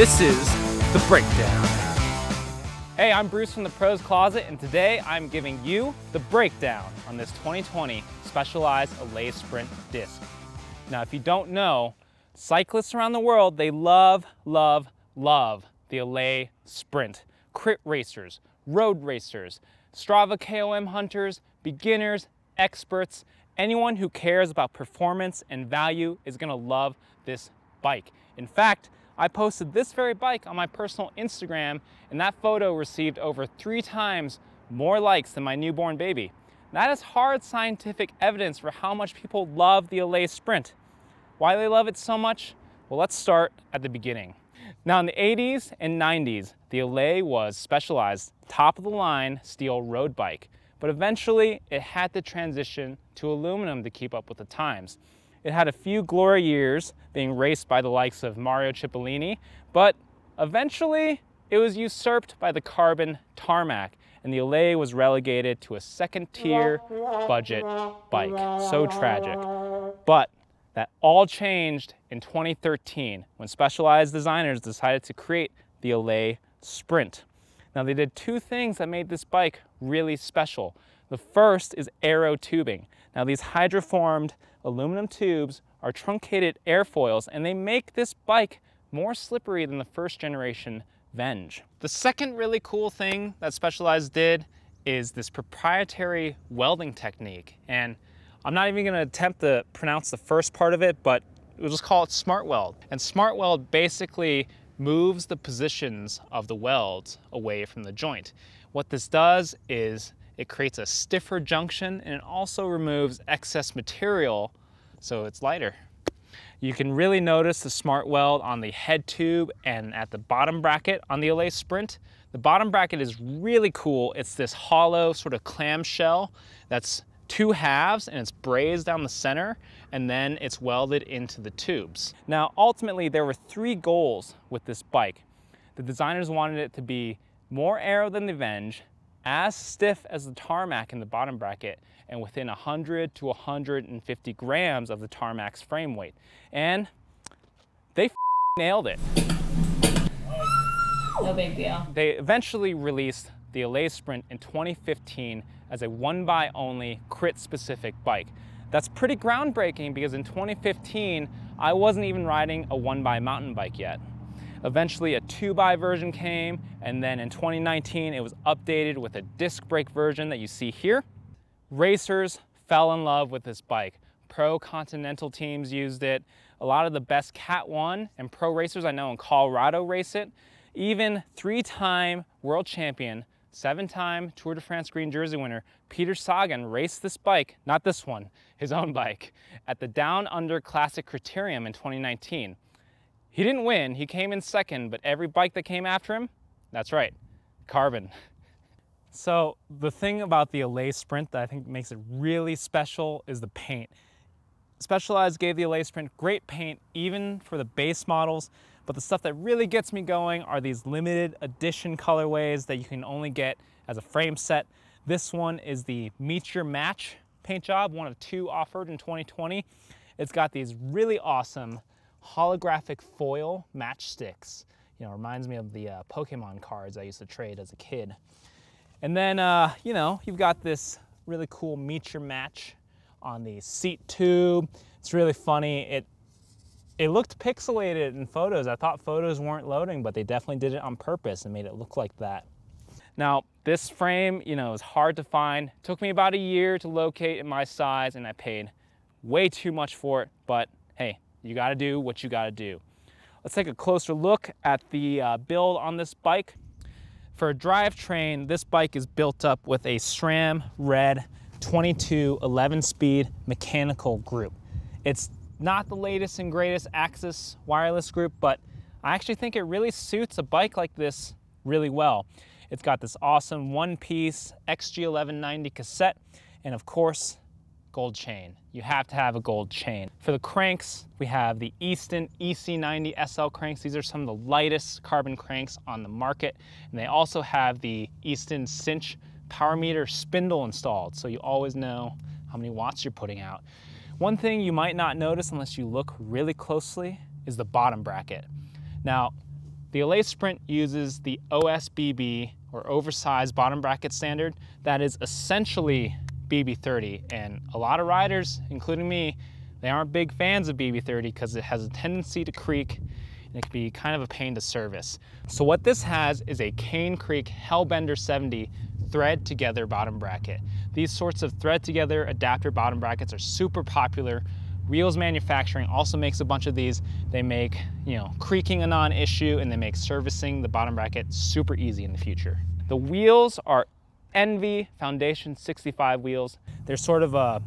This is The Breakdown. Hey, I'm Bruce from the Pro's Closet, and today I'm giving you the breakdown on this 2020 Specialized Allez Sprint disc. Now, if you don't know, cyclists around the world, they love, love, love the Allez Sprint. Crit racers, road racers, Strava KOM hunters, beginners, experts, anyone who cares about performance and value is gonna love this bike. In fact, I posted this very bike on my personal Instagram and that photo received over three times more likes than my newborn baby. That is hard scientific evidence for how much people love the Allez Sprint. Why they love it so much? Well, let's start at the beginning. Now in the 80s and 90s, the Allez was specialized top of the line steel road bike, but eventually it had to transition to aluminum to keep up with the times. It had a few glory years being raced by the likes of Mario Cipollini, but eventually it was usurped by the carbon tarmac and the Allez was relegated to a second tier budget bike. So tragic. But that all changed in 2013 when Specialized designers decided to create the Allez Sprint. Now they did two things that made this bike really special. The first is aero tubing. Now these hydroformed aluminum tubes are truncated airfoils and they make this bike more slippery than the first generation Venge. The second really cool thing that Specialized did is this proprietary welding technique. And I'm not even gonna attempt to pronounce the first part of it, but we'll just call it smart weld. And smart weld basically moves the positions of the welds away from the joint. What this does is it creates a stiffer junction and it also removes excess material so it's lighter. You can really notice the smart weld on the head tube and at the bottom bracket on the Allez Sprint. The bottom bracket is really cool. It's this hollow sort of clamshell that's two halves and it's brazed down the center and then it's welded into the tubes. Now ultimately there were three goals with this bike. The designers wanted it to be more aero than the Venge, as stiff as the tarmac in the bottom bracket and within 100 to 150 grams of the tarmac's frame weight. And they nailed it. No big deal. They eventually released the Allez Sprint in 2015 as a one by only crit specific bike. That's pretty groundbreaking because in 2015, I wasn't even riding a one by mountain bike yet. Eventually a 2x version came, and then in 2019 it was updated with a disc brake version that you see here. Racers fell in love with this bike. Pro Continental teams used it. A lot of the best Cat 1 and pro racers I know in Colorado race it. Even three-time world champion, seven-time Tour de France green jersey winner, Peter Sagan raced this bike, not this one, his own bike, at the Down Under Classic Criterium in 2019. He didn't win, he came in second, but every bike that came after him, that's right, carbon. So the thing about the Allez Sprint that I think makes it really special is the paint. Specialized gave the Allez Sprint great paint, even for the base models, but the stuff that really gets me going are these limited edition colorways that you can only get as a frame set. This one is the Meet Your Match paint job, one of two offered in 2020. It's got these really awesome holographic foil matchsticks. You know, reminds me of the uh, Pokemon cards I used to trade as a kid. And then, uh, you know, you've got this really cool meet your match on the seat tube. It's really funny. It it looked pixelated in photos. I thought photos weren't loading, but they definitely did it on purpose and made it look like that. Now, this frame, you know, is hard to find. It took me about a year to locate in my size and I paid way too much for it, but you gotta do what you gotta do. Let's take a closer look at the uh, build on this bike. For a drivetrain, this bike is built up with a SRAM Red 22 11 speed mechanical group. It's not the latest and greatest AXS wireless group, but I actually think it really suits a bike like this really well. It's got this awesome one piece XG1190 cassette, and of course, gold chain. You have to have a gold chain. For the cranks, we have the Easton EC90 SL cranks. These are some of the lightest carbon cranks on the market. And they also have the Easton Cinch power meter spindle installed, so you always know how many watts you're putting out. One thing you might not notice unless you look really closely is the bottom bracket. Now, The Allez Sprint uses the OSBB or oversized bottom bracket standard that is essentially BB30 and a lot of riders, including me, they aren't big fans of BB30 because it has a tendency to creak and it can be kind of a pain to service. So what this has is a Cane Creek Hellbender 70 thread together bottom bracket. These sorts of thread together adapter bottom brackets are super popular. Wheels Manufacturing also makes a bunch of these. They make, you know, creaking a non-issue and they make servicing the bottom bracket super easy in the future. The wheels are ENVE Foundation 65 wheels. They're sort of a,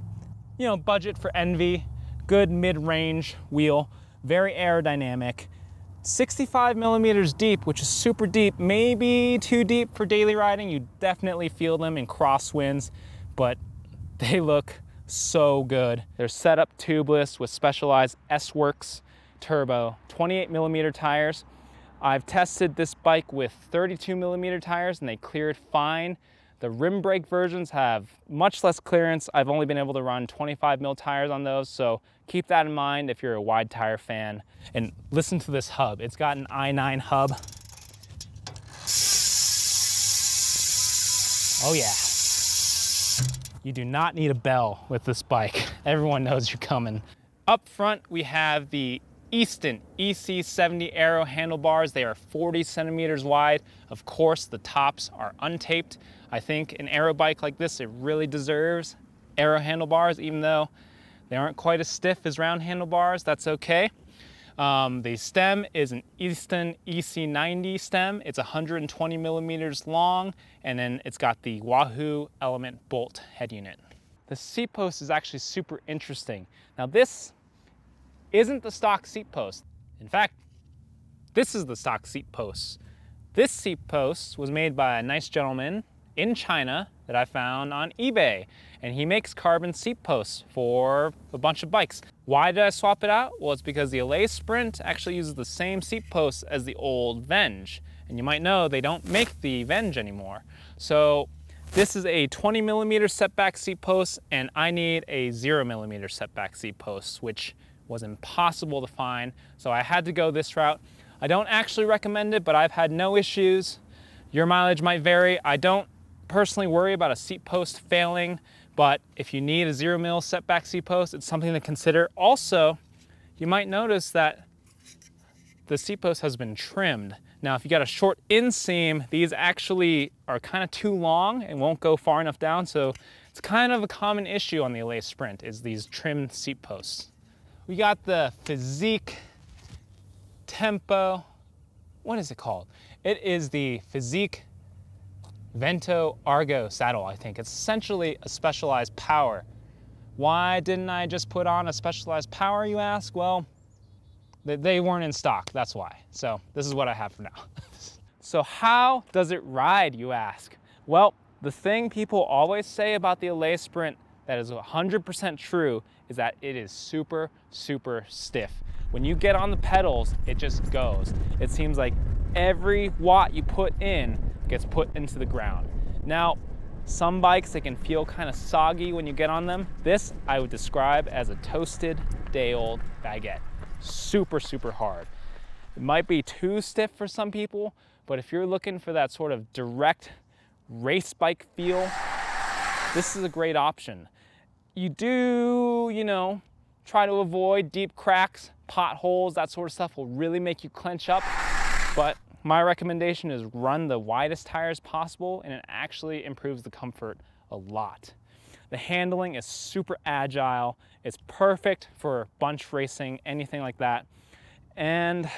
you know, budget for ENVE, good mid-range wheel, very aerodynamic. 65 millimeters deep, which is super deep, maybe too deep for daily riding. You definitely feel them in crosswinds, but they look so good. They're set up tubeless with specialized S-Works turbo, 28 millimeter tires. I've tested this bike with 32 millimeter tires and they cleared fine. The rim brake versions have much less clearance. I've only been able to run 25 mil tires on those, so keep that in mind if you're a wide tire fan. And listen to this hub. It's got an i9 hub. Oh yeah. You do not need a bell with this bike. Everyone knows you're coming. Up front, we have the Easton EC70 Aero handlebars. They are 40 centimeters wide. Of course, the tops are untaped. I think an aero bike like this, it really deserves aero handlebars, even though they aren't quite as stiff as round handlebars, that's okay. Um, the stem is an Easton EC90 stem. It's 120 millimeters long, and then it's got the Wahoo Element bolt head unit. The seat post is actually super interesting. Now this isn't the stock seat post. In fact, this is the stock seat post. This seat post was made by a nice gentleman in China that I found on eBay. And he makes carbon seat posts for a bunch of bikes. Why did I swap it out? Well, it's because the Allez Sprint actually uses the same seat posts as the old Venge. And you might know they don't make the Venge anymore. So this is a 20 millimeter setback seat post and I need a zero millimeter setback seat post, which was impossible to find. So I had to go this route. I don't actually recommend it, but I've had no issues. Your mileage might vary. I don't personally worry about a seat post failing, but if you need a zero mil setback seat post, it's something to consider. Also, you might notice that the seat post has been trimmed. Now, if you got a short inseam, these actually are kind of too long and won't go far enough down. So it's kind of a common issue on the Allez Sprint is these trimmed seat posts. We got the Fizik Tempo, what is it called? It is the Fizik Vento Argo saddle, I think. It's essentially a specialized power. Why didn't I just put on a specialized power, you ask? Well, they weren't in stock, that's why. So this is what I have for now. so how does it ride, you ask? Well, the thing people always say about the Allez Sprint that is 100% true is that it is super, super stiff. When you get on the pedals, it just goes. It seems like every watt you put in gets put into the ground. Now, some bikes, they can feel kind of soggy when you get on them. This I would describe as a toasted day old baguette. Super, super hard. It might be too stiff for some people, but if you're looking for that sort of direct race bike feel, this is a great option. You do, you know, try to avoid deep cracks, potholes, that sort of stuff will really make you clench up. But my recommendation is run the widest tires possible and it actually improves the comfort a lot. The handling is super agile. It's perfect for bunch racing, anything like that. And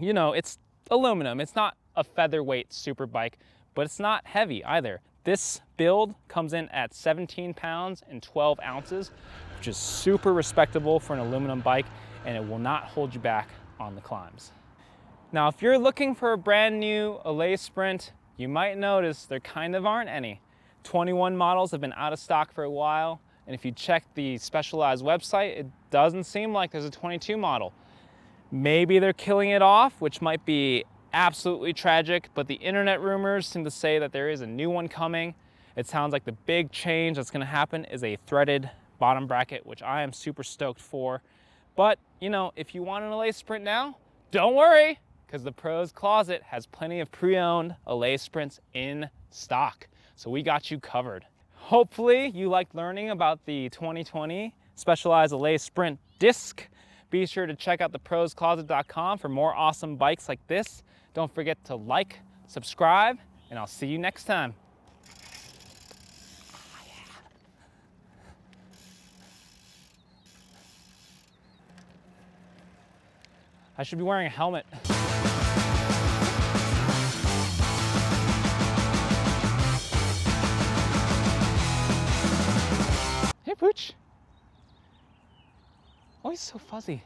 you know, it's aluminum. It's not a featherweight super bike, but it's not heavy either. This build comes in at 17 pounds and 12 ounces, which is super respectable for an aluminum bike, and it will not hold you back on the climbs. Now, if you're looking for a brand new Allez Sprint, you might notice there kind of aren't any. 21 models have been out of stock for a while, and if you check the Specialized website, it doesn't seem like there's a 22 model. Maybe they're killing it off, which might be absolutely tragic, but the internet rumors seem to say that there is a new one coming. It sounds like the big change that's gonna happen is a threaded bottom bracket, which I am super stoked for. But, you know, if you want an Allez Sprint now, don't worry, because the Pro's Closet has plenty of pre-owned Allez Sprints in stock. So we got you covered. Hopefully you liked learning about the 2020 Specialized Allez Sprint disc. Be sure to check out theproscloset.com for more awesome bikes like this. Don't forget to like, subscribe, and I'll see you next time. I should be wearing a helmet. Hey, Pooch. Oh, he's so fuzzy.